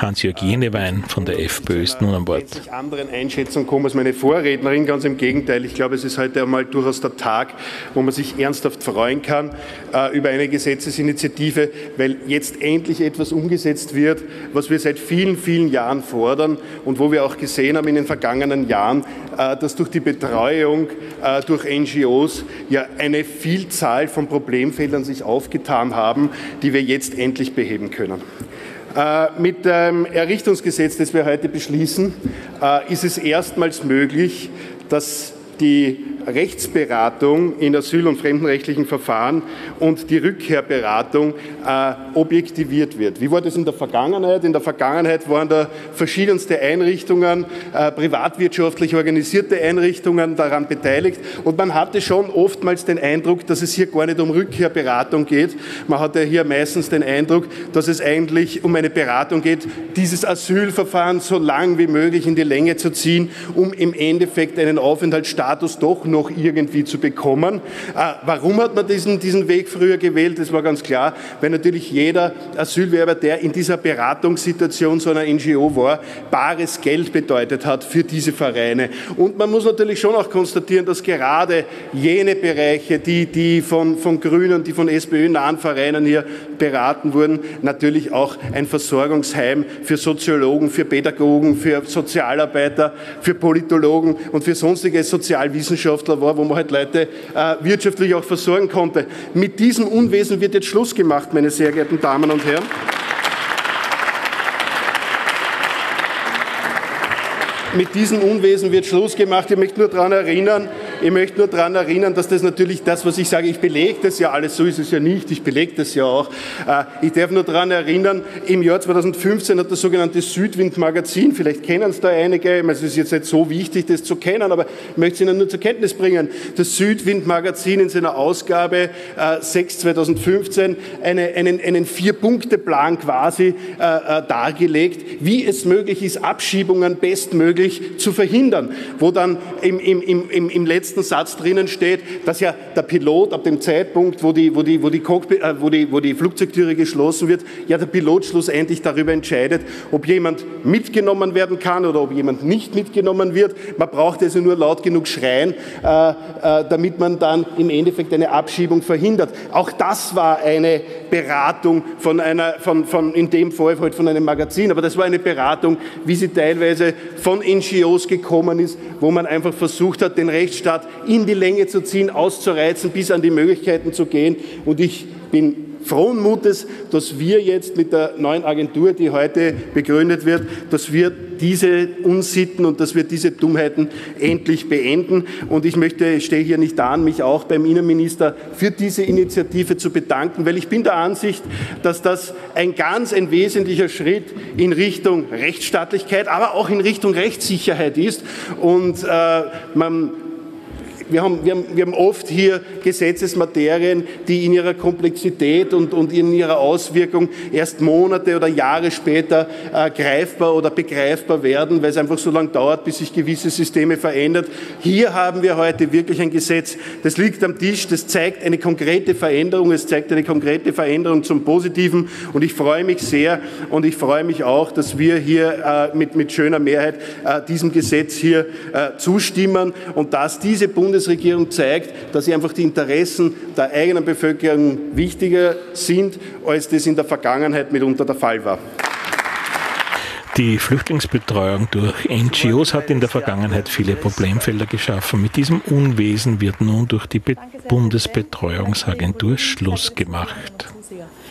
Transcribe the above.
Hans-Jörg Jenewein von der FPÖ ist nun an Bord. Ich anderen Einschätzung komme als meine Vorrednerin, ganz im Gegenteil. Ich glaube, es ist heute einmal durchaus der Tag, wo man sich ernsthaft freuen kann äh, über eine Gesetzesinitiative, weil jetzt endlich etwas umgesetzt wird, was wir seit vielen, vielen Jahren fordern und wo wir auch gesehen haben in den vergangenen Jahren, äh, dass durch die Betreuung äh, durch NGOs ja eine Vielzahl von Problemfeldern sich aufgetan haben, die wir jetzt endlich beheben können. Äh, mit dem Errichtungsgesetz, das wir heute beschließen, äh, ist es erstmals möglich, dass die Rechtsberatung in asyl- und fremdenrechtlichen Verfahren und die Rückkehrberatung äh, objektiviert wird. Wie war das in der Vergangenheit? In der Vergangenheit waren da verschiedenste Einrichtungen, äh, privatwirtschaftlich organisierte Einrichtungen daran beteiligt und man hatte schon oftmals den Eindruck, dass es hier gar nicht um Rückkehrberatung geht. Man hatte hier meistens den Eindruck, dass es eigentlich um eine Beratung geht, dieses Asylverfahren so lang wie möglich in die Länge zu ziehen, um im Endeffekt einen Aufenthaltsstatus doch noch irgendwie zu bekommen. Äh, warum hat man diesen, diesen Weg früher gewählt? Das war ganz klar, weil natürlich jeder Asylwerber, der in dieser Beratungssituation so einer NGO war, bares Geld bedeutet hat für diese Vereine. Und man muss natürlich schon auch konstatieren, dass gerade jene Bereiche, die, die von, von Grünen, die von SPÖ-nahen Vereinen hier beraten wurden, natürlich auch ein Versorgungsheim für Soziologen, für Pädagogen, für Sozialarbeiter, für Politologen und für sonstige Sozialwissenschaftler Wissenschaftler war, wo man halt Leute äh, wirtschaftlich auch versorgen konnte. Mit diesem Unwesen wird jetzt Schluss gemacht, meine sehr geehrten Damen und Herren. Mit diesem Unwesen wird Schluss gemacht. Ich möchte nur daran erinnern, ich möchte nur daran erinnern, dass das natürlich das, was ich sage, ich belege das ja alles, so ist es ja nicht, ich belege das ja auch. Äh, ich darf nur daran erinnern, im Jahr 2015 hat das sogenannte Südwind-Magazin, vielleicht kennen es da einige, es ist jetzt nicht so wichtig, das zu kennen, aber ich möchte es Ihnen nur zur Kenntnis bringen, das Südwind-Magazin in seiner Ausgabe 6 äh, 2015 eine, einen, einen Vier-Punkte-Plan quasi äh, dargelegt, wie es möglich ist, Abschiebungen bestmöglich zu verhindern, wo dann im, im, im, im letzten letzten Satz drinnen steht, dass ja der Pilot ab dem Zeitpunkt, wo die, wo die, wo die, Cockpit, äh, wo die, wo die Flugzeugtüre geschlossen wird, ja der Pilot schlussendlich darüber entscheidet, ob jemand mitgenommen werden kann oder ob jemand nicht mitgenommen wird. Man braucht also nur laut genug schreien, äh, äh, damit man dann im Endeffekt eine Abschiebung verhindert. Auch das war eine Beratung von einer, von, von, in dem Fall halt von einem Magazin, aber das war eine Beratung, wie sie teilweise von NGOs gekommen ist, wo man einfach versucht hat, den Rechtsstaat hat, in die Länge zu ziehen, auszureizen, bis an die Möglichkeiten zu gehen. Und ich bin frohen Mutes, dass wir jetzt mit der neuen Agentur, die heute begründet wird, dass wir diese Unsitten und dass wir diese Dummheiten endlich beenden. Und ich möchte, stehe hier nicht an, mich auch beim Innenminister für diese Initiative zu bedanken, weil ich bin der Ansicht, dass das ein ganz ein wesentlicher Schritt in Richtung Rechtsstaatlichkeit, aber auch in Richtung Rechtssicherheit ist. Und äh, man wir haben, wir, haben, wir haben oft hier Gesetzesmaterien, die in ihrer Komplexität und, und in ihrer Auswirkung erst Monate oder Jahre später äh, greifbar oder begreifbar werden, weil es einfach so lange dauert, bis sich gewisse Systeme verändern. Hier haben wir heute wirklich ein Gesetz, das liegt am Tisch, das zeigt eine konkrete Veränderung, es zeigt eine konkrete Veränderung zum Positiven und ich freue mich sehr und ich freue mich auch, dass wir hier äh, mit, mit schöner Mehrheit äh, diesem Gesetz hier äh, zustimmen und dass diese Bundes Bundesregierung zeigt, dass sie einfach die Interessen der eigenen Bevölkerung wichtiger sind, als das in der Vergangenheit mitunter der Fall war. Die Flüchtlingsbetreuung durch NGOs hat in der Vergangenheit viele Problemfelder geschaffen. Mit diesem Unwesen wird nun durch die Bundesbetreuungsagentur Schluss gemacht.